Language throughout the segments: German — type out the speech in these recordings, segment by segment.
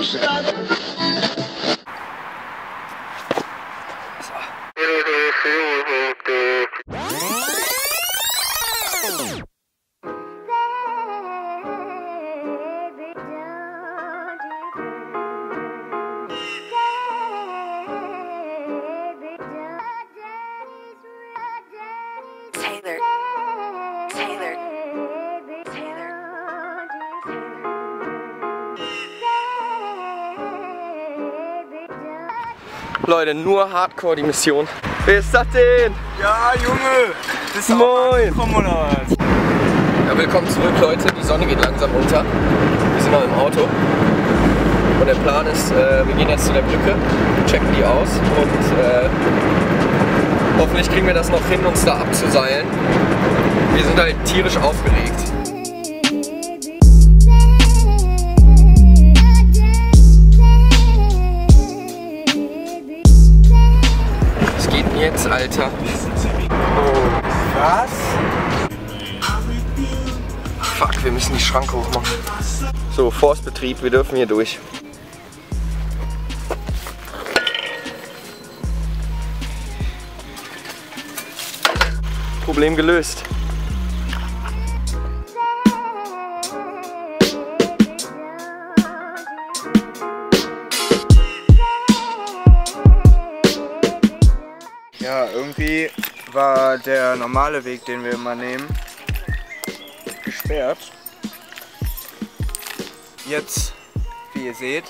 Taylor. Leute, nur Hardcore die Mission. Wer ist das denn? Ja, Junge! Bist du Moin. oder was? Ja, willkommen zurück, Leute. Die Sonne geht langsam unter. Wir sind noch im Auto. Und der Plan ist, äh, wir gehen jetzt zu der Brücke, checken die aus und äh, hoffentlich kriegen wir das noch hin, uns da abzuseilen. Wir sind halt tierisch aufgeregt. Denn jetzt, Alter? Was? Fuck, wir müssen die Schranke hochmachen. So, Forstbetrieb, wir dürfen hier durch. Problem gelöst. Irgendwie war der normale Weg, den wir immer nehmen, gesperrt. Jetzt, wie ihr seht,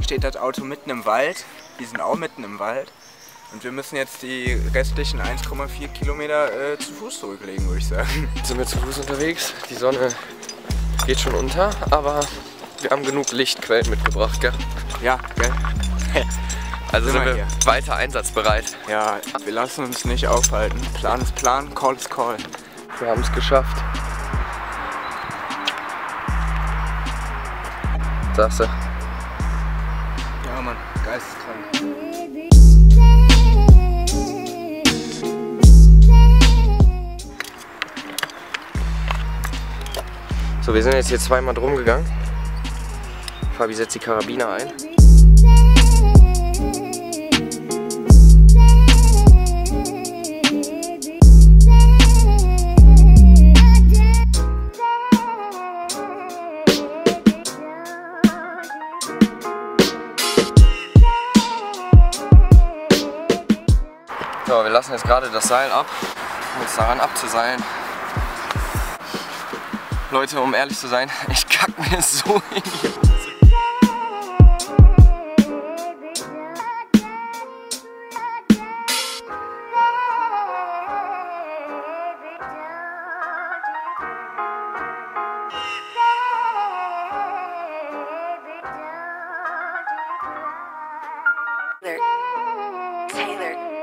steht das Auto mitten im Wald. Wir sind auch mitten im Wald. Und wir müssen jetzt die restlichen 1,4 Kilometer äh, zu Fuß zurücklegen, würde ich sagen. Sind wir zu Fuß unterwegs. Die Sonne geht schon unter, aber wir haben genug Lichtquellen mitgebracht, gell? Ja, gell? Also Sind sind wir wir hier. weiter einsatzbereit. Ja, wir lassen uns nicht aufhalten. Plan ist Plan, Call ist Call. Wir haben es geschafft. Sagst du? Ja, Mann, geisteskrank. So, wir sind jetzt hier zweimal drum gegangen. Fabi setzt die Karabiner ein. So, wir lassen jetzt gerade das Seil ab, um uns daran abzuseilen. Leute, um ehrlich zu sein, ich kack mir so in die Hose. Taylor.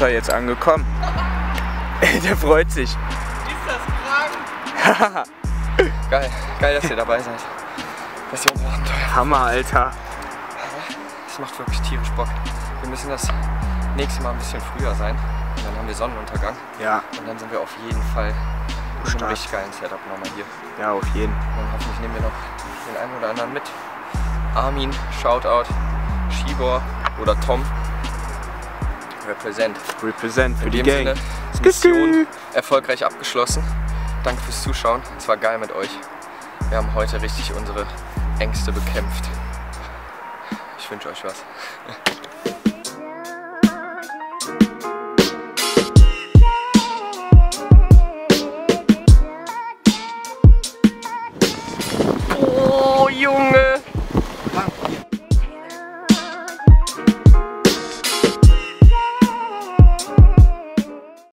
Ist er jetzt angekommen. Der freut sich. Geil, geil, dass ihr dabei seid. Das ist unser Abenteuer. Hammer, Alter. Es macht wirklich tierisch Bock. Wir müssen das nächste Mal ein bisschen früher sein. Und dann haben wir Sonnenuntergang. Ja, Und dann sind wir auf jeden Fall mit einem Stark. richtig geilen Setup nochmal hier. ja, auf jeden. Und dann hoffentlich nehmen wir noch den einen oder anderen mit. Armin, Shoutout, Shibor oder Tom. Represent. Represent für In die Gang. Sinne, Mission erfolgreich abgeschlossen. Danke fürs Zuschauen. Es war geil mit euch. Wir haben heute richtig unsere Ängste bekämpft. Ich wünsche euch was.